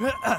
Uh,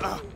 Ugh.